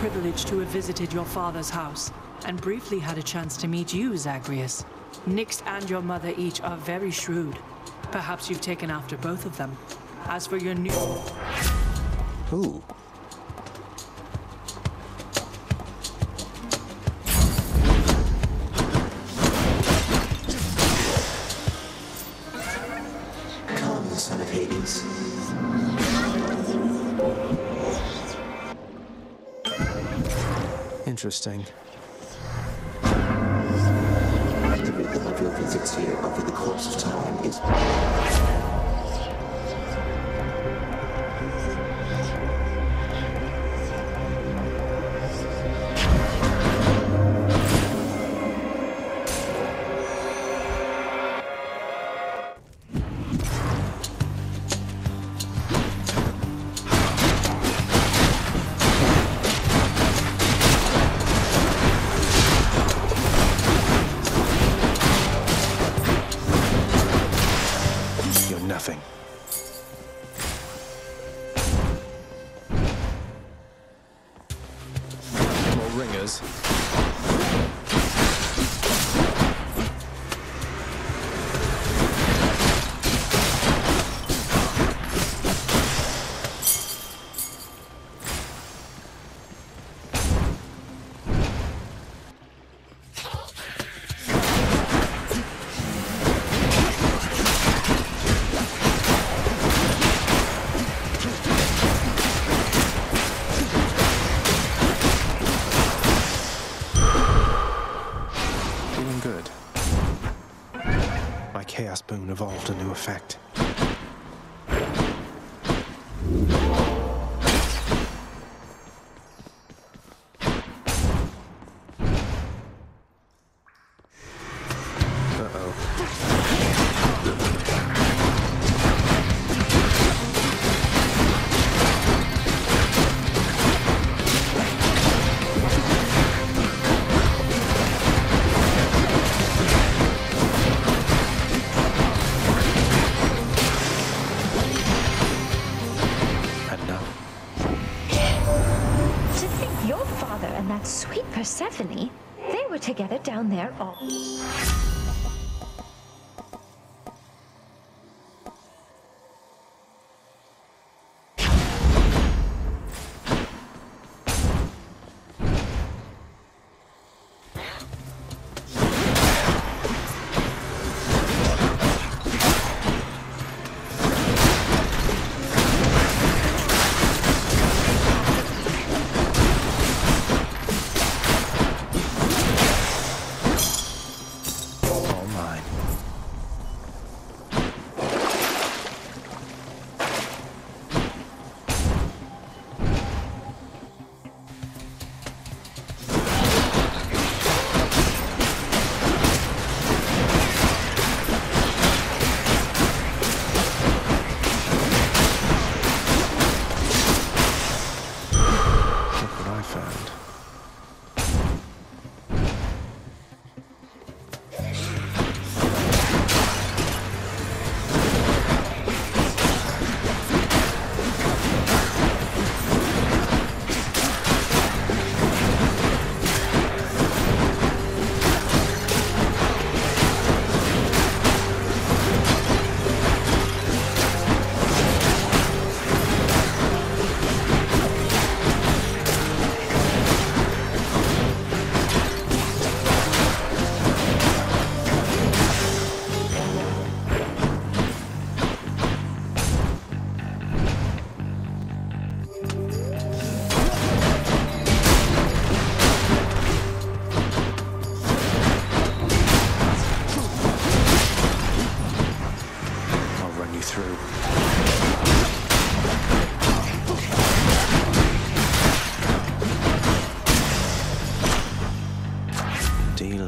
privilege to have visited your father's house, and briefly had a chance to meet you, Zagreus. Nyx and your mother each are very shrewd. Perhaps you've taken after both of them. As for your new... Who? Interesting. Boon evolved a new effect. 哦。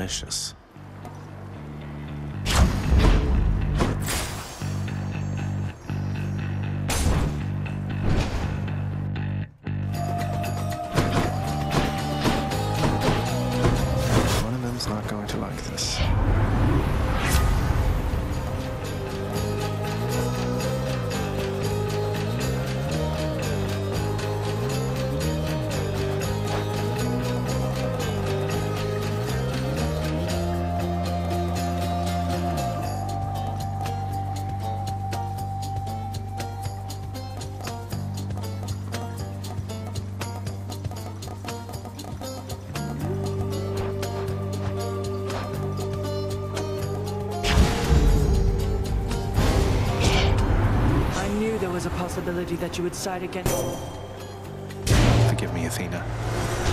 Delicious. Possibility that you would side against. Forgive me, Athena.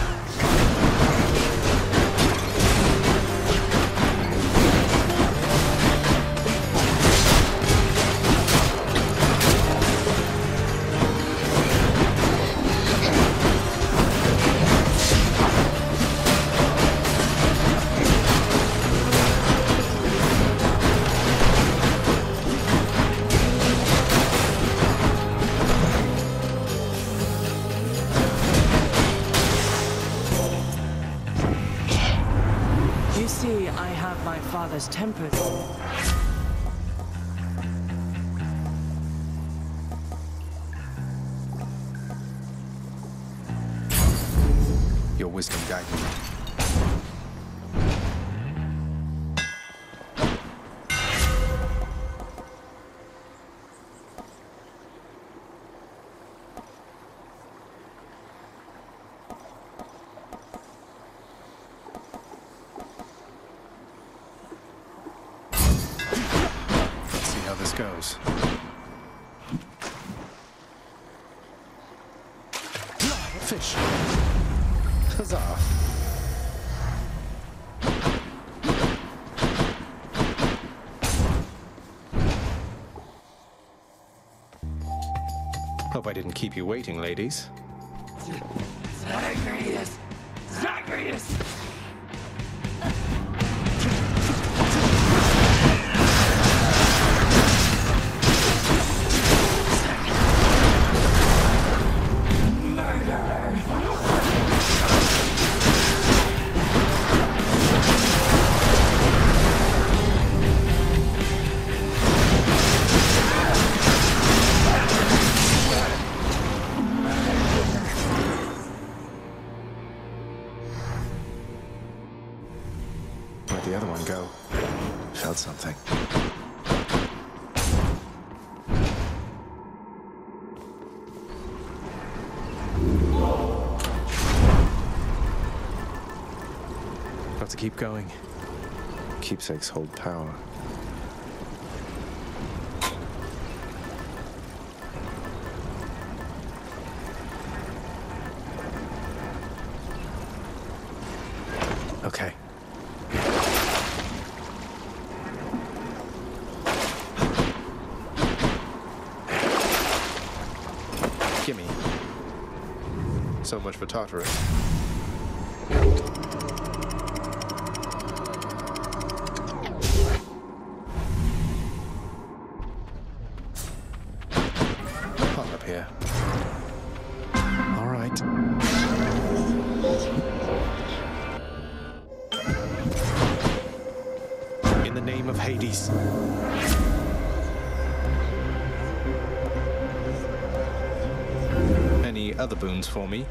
My Fish. Huzzah. Hope I didn't keep you waiting, ladies. Zagreus! Zagreus! Keep going. Keepsakes hold power. Okay. Gimme. So much for Tartarus. Other boons for me?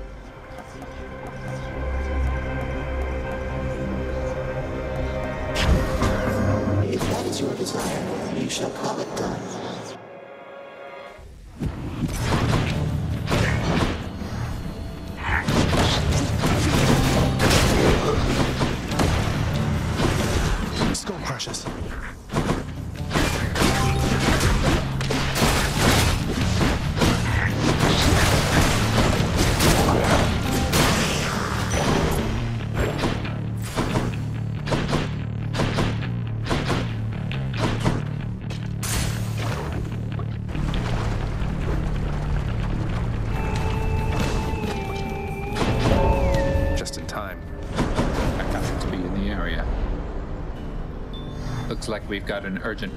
Got an urgent.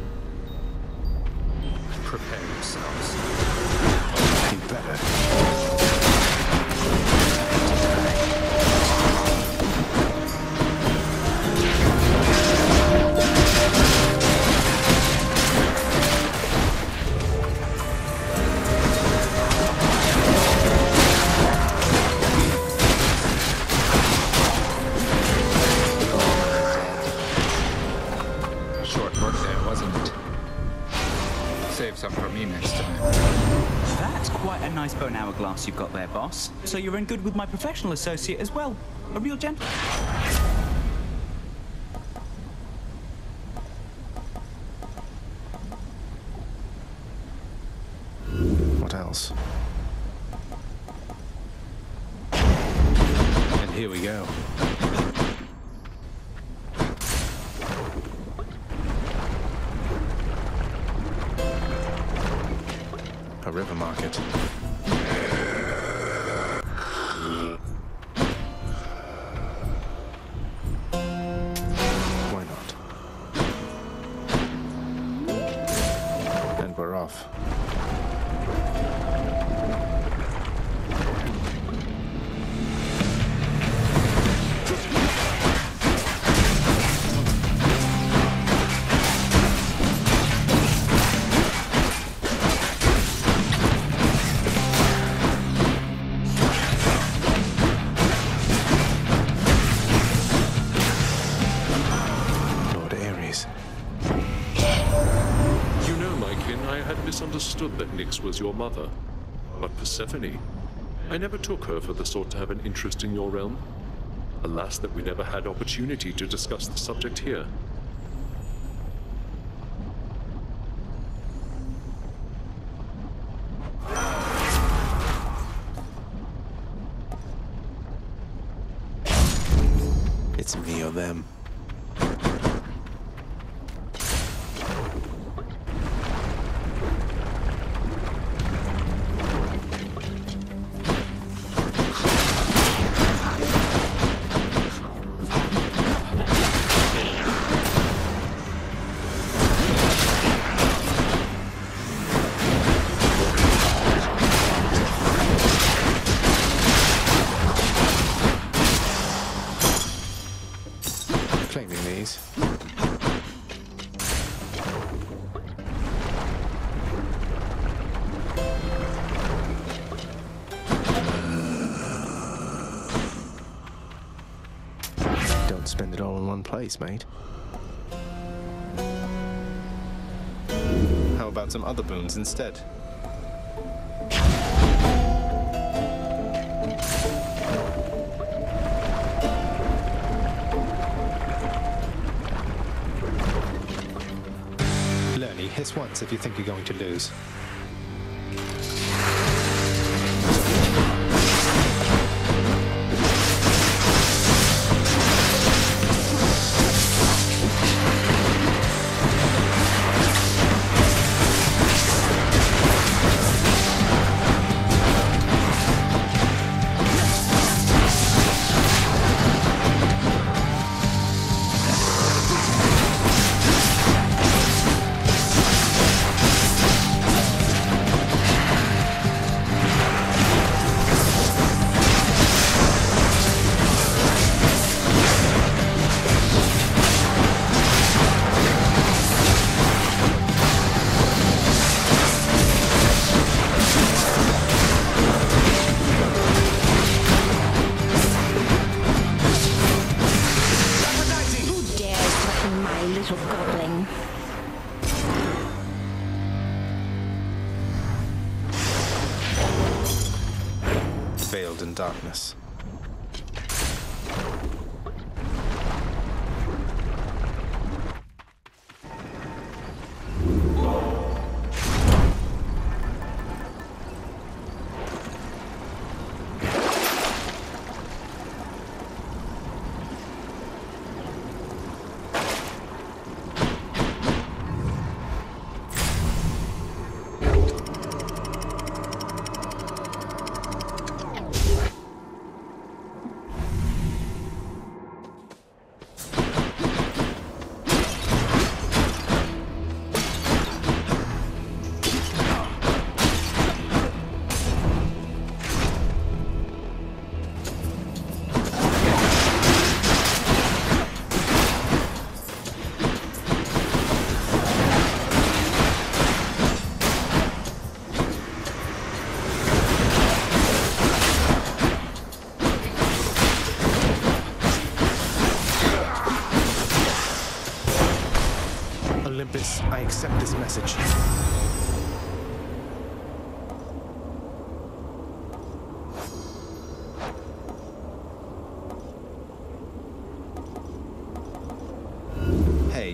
Some for me next time. That's quite a nice bone hourglass you've got there, boss. So you're in good with my professional associate as well. A real gentleman. Was your mother. But Persephone, I never took her for the sort to have an interest in your realm. Alas, that we never had opportunity to discuss the subject here. It's me or them. Place, mate. How about some other boons instead? Lernie, hiss once if you think you're going to lose. Darkness.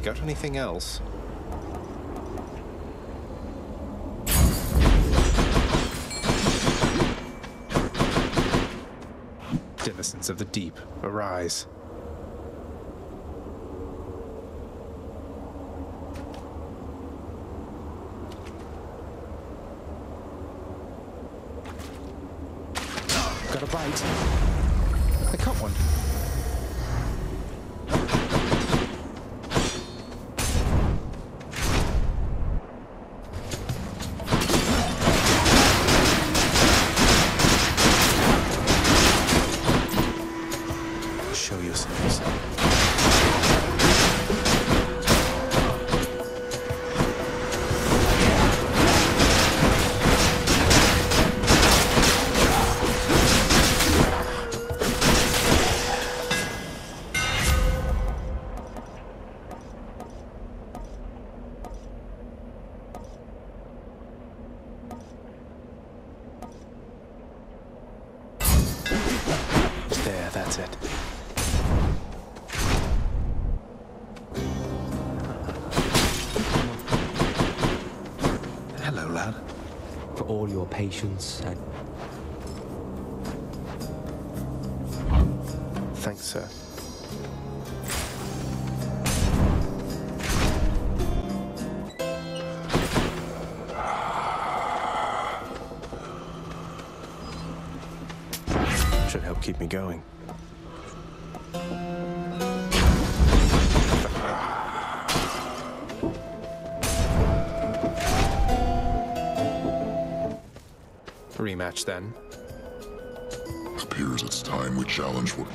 got anything else? Denizens of the deep, arise. Got a bite. I caught one. All your patience and Thanks, sir. Rematch then. Appears it's time we challenge what.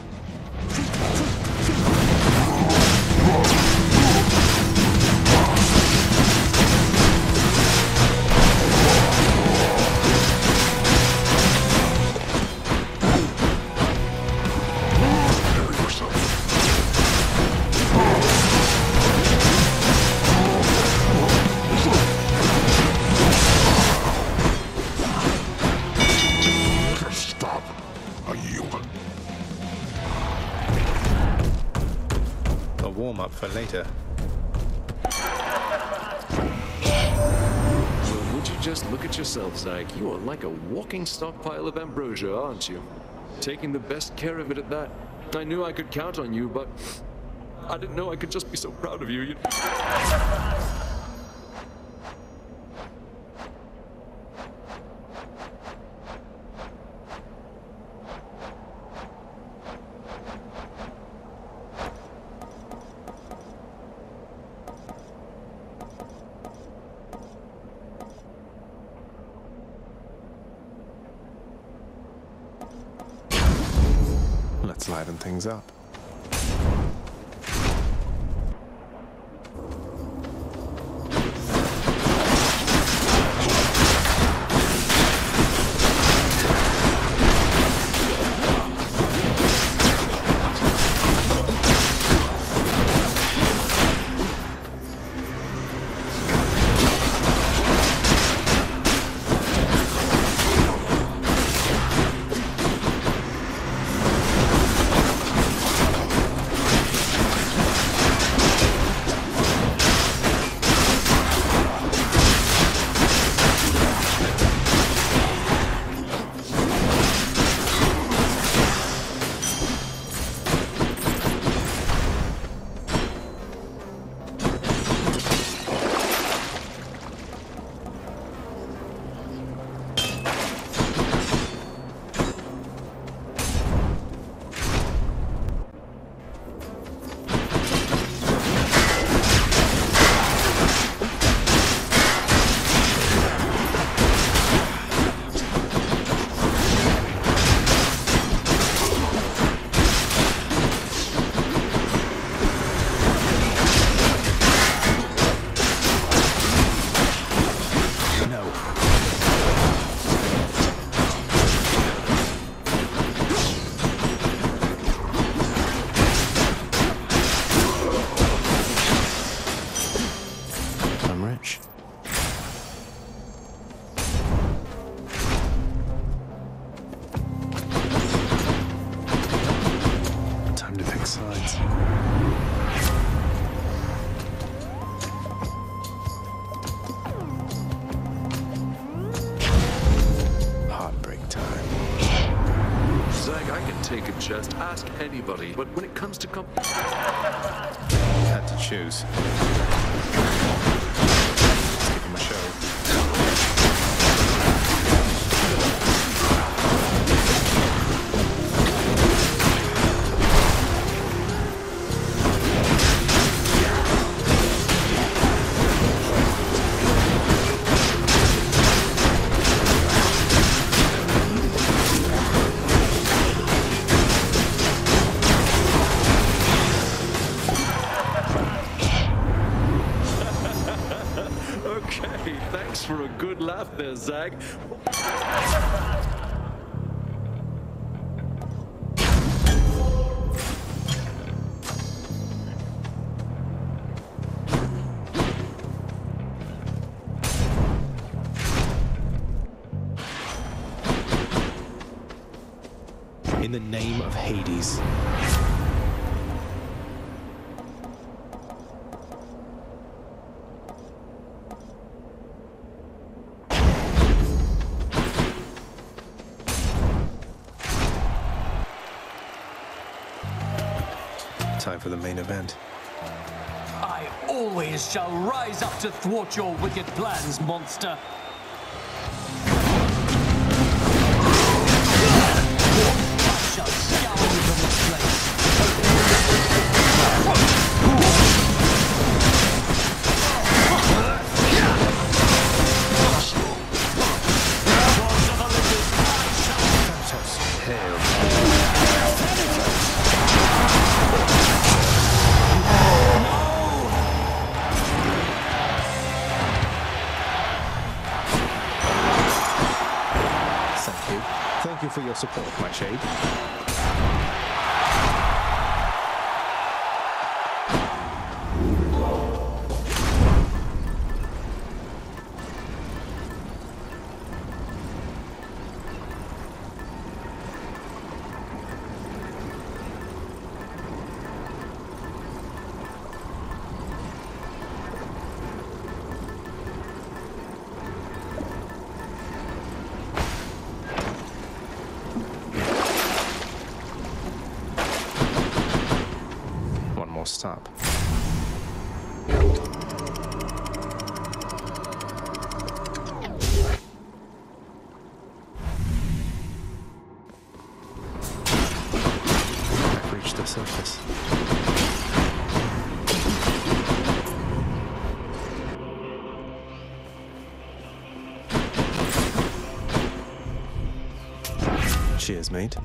Like a walking stockpile of ambrosia, aren't you? Taking the best care of it at that. I knew I could count on you, but I didn't know I could just be so proud of you. you... things up. Ask anybody. But when it comes to comp... Had to choose. Okay, thanks for a good laugh there, Zag. In the name of Hades. For the main event. I always shall rise up to thwart your wicked plans, monster. Stop. The surface. Cheers, mate.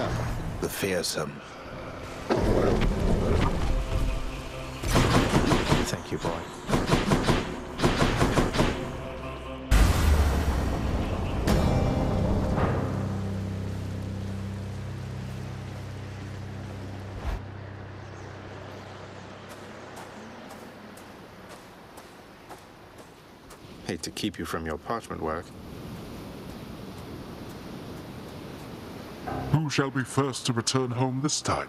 up. The fearsome. Thank you, boy. Hate to keep you from your parchment work. Who shall be first to return home this time?